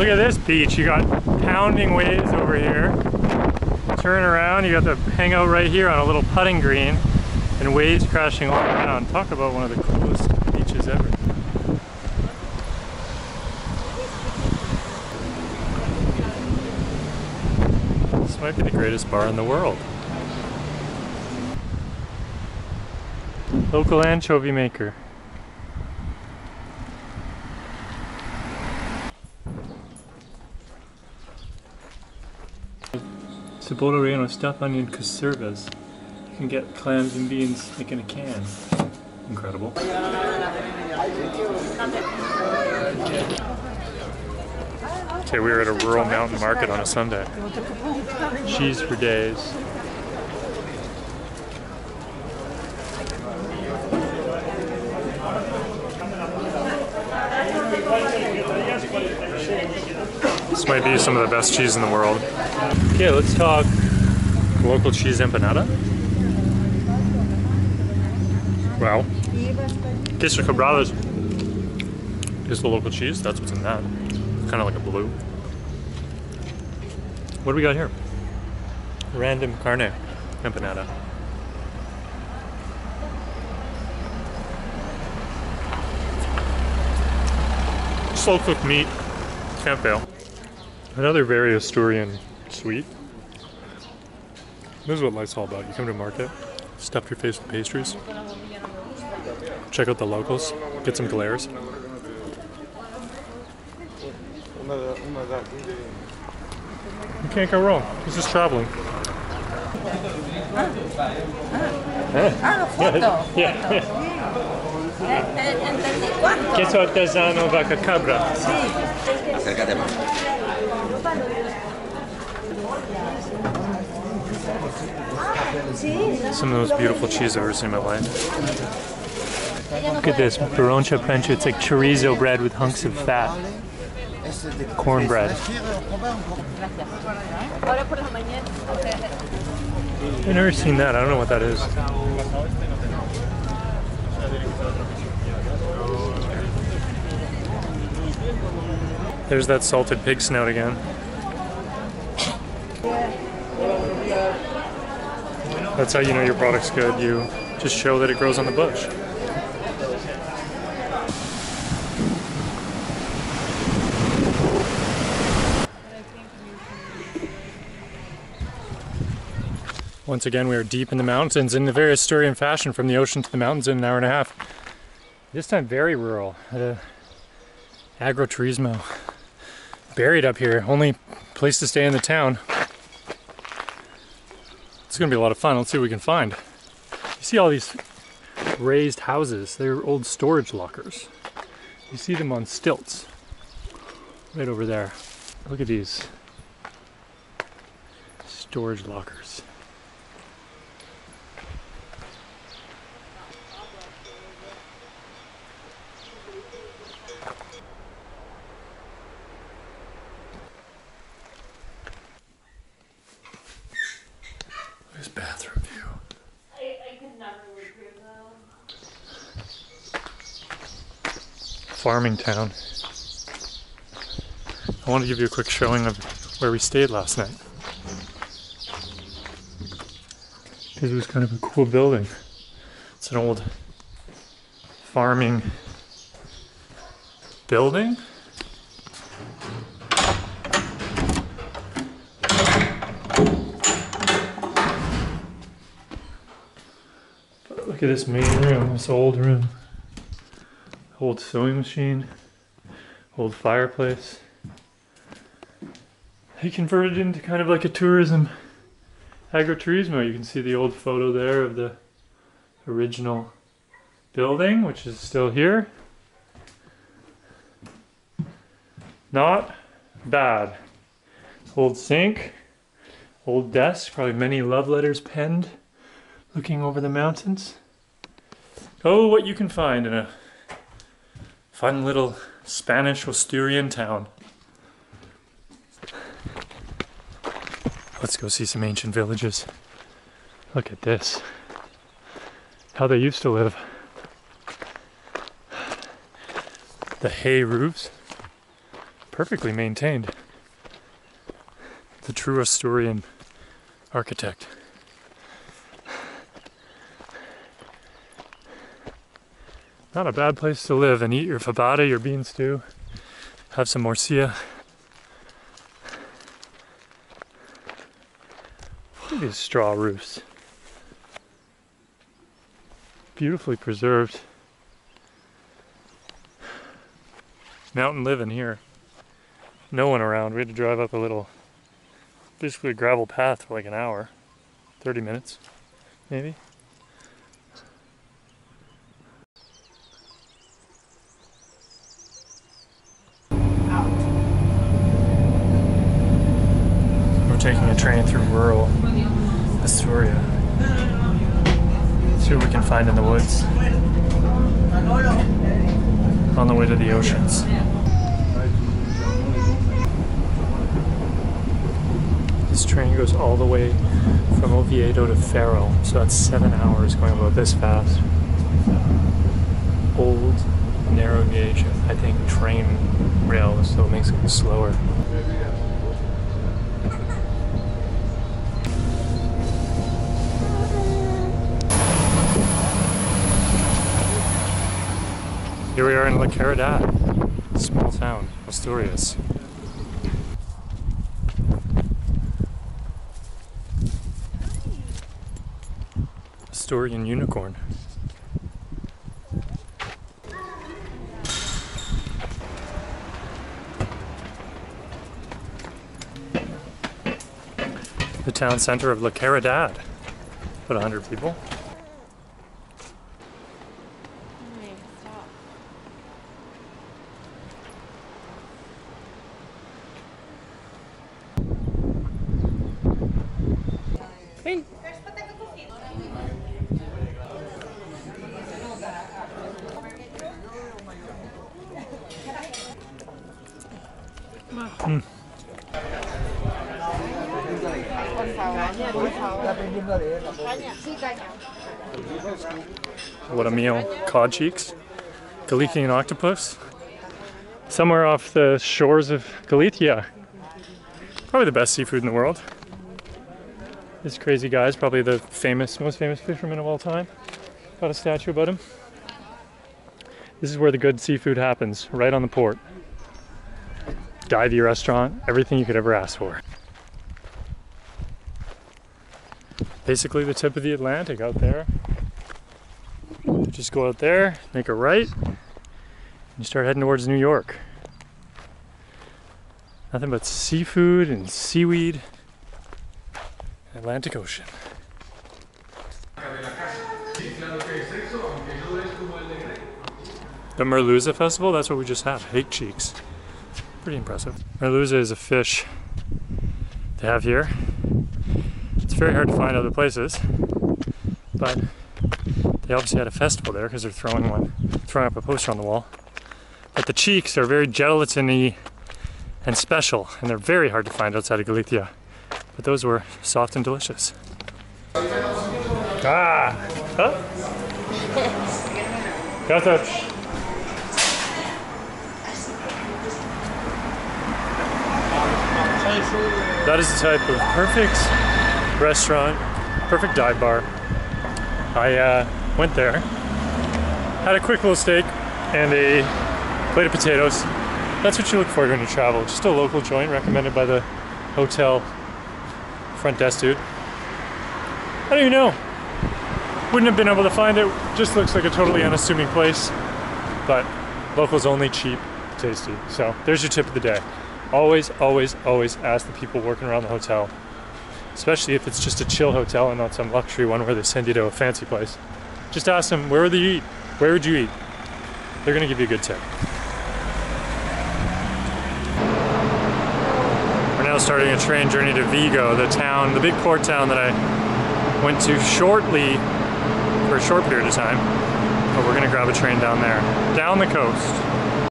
Look at this beach. You got pounding waves over here. Turn around, you got the hangout right here on a little putting green and waves crashing all around. Talk about one of the coolest beaches ever. This might be the greatest bar in the world. Local anchovy maker. Cebola relleno stuffed onion conservas. You can get clams and beans like in a can. Incredible. Okay, we were at a rural mountain market on a Sunday. Cheese for days. This might be some of the best cheese in the world. Okay, let's talk local cheese empanada. Wow. Queso Cabrales is the local cheese. That's what's in that. Kind of like a blue. What do we got here? Random carne empanada. Slow cooked meat. Can't fail. Another very Asturian sweet. This is what life's all about. You come to a market, stuff your face with pastries, check out the locals, get some glares. You can't go wrong. This is traveling. Ah, foto. Yeah. Entendí. ¿Cuánto? Queso artesano vaca cabra. Acércate más. Some of the most beautiful cheese I've ever seen in my life. Look at this, Baroncha Prencha. It's like chorizo bread with hunks of fat. Cornbread. I've never seen that. I don't know what that is. There's that salted pig snout again. That's how you know your product's good. You just show that it grows on the bush. Once again, we are deep in the mountains in the very Asturian fashion from the ocean to the mountains in an hour and a half. This time very rural, a agroturismo. Buried up here, only place to stay in the town. It's gonna be a lot of fun. Let's see what we can find. You see all these raised houses, they're old storage lockers. You see them on stilts. Right over there. Look at these storage lockers. This bathroom view. I, I could never live here though. Farming town. I want to give you a quick showing of where we stayed last night. Because it was kind of a cool building. It's an old farming building. Look at this main room, this old room. Old sewing machine, old fireplace. He converted it into kind of like a tourism agroturismo. You can see the old photo there of the original building, which is still here. Not bad. Old sink, old desk, probably many love letters penned, looking over the mountains. Oh, what you can find in a fun little Spanish Asturian town. Let's go see some ancient villages. Look at this. How they used to live. The hay roofs. perfectly maintained. The true Asturian architect. Not a bad place to live and eat your fabada, your bean stew, have some morcilla. Look at these straw roofs. Beautifully preserved. Mountain living here. No one around. We had to drive up a little, basically a gravel path for like an hour, 30 minutes, maybe. Taking a train through rural Asturia. See what we can find in the woods. On the way to the oceans. This train goes all the way from Oviedo to Ferrol, so that's seven hours going about this fast. Old, narrow gauge, I think, train rail, so it makes it slower. Here we are in La Caridad, small town, Asturias. Asturian unicorn. The town center of La Caridad. About 100 people. What a meal. Cod cheeks, Galician octopus. Somewhere off the shores of Galicia. Probably the best seafood in the world. This crazy guy is probably the famous, most famous fisherman of all time. Got a statue about him. This is where the good seafood happens, right on the port. Divey restaurant, everything you could ever ask for. Basically the tip of the Atlantic out there. Just go out there, make a right, and you start heading towards New York. Nothing but seafood and seaweed. Atlantic Ocean. The Merluza Festival, that's what we just had. Hake cheeks. Pretty impressive. Merluza is a fish they have here. It's very hard to find other places, but they obviously had a festival there because they're throwing one, throwing up a poster on the wall. But the cheeks are very gelatiny and special, and they're very hard to find outside of Galicia. But those were soft and delicious. Ah! Huh? That is the type of perfect restaurant, perfect dive bar. I uh, went there, had a quick little steak and a plate of potatoes. That's what you look for when you travel. Just a local joint recommended by the hotel front desk dude. I don't even know. Wouldn't have been able to find it. Just looks like a totally unassuming place. But locals only, cheap, tasty. So there's your tip of the day. Always, always, always ask the people working around the hotel. Especially if it's just a chill hotel and not some luxury one where they send you to a fancy place. Just ask them, where would you eat? Where would you eat? They're gonna give you a good tip. We're starting a train journey to Vigo, the town, the big port town that I went to shortly for a short period of time. But we're gonna grab a train down there, down the coast.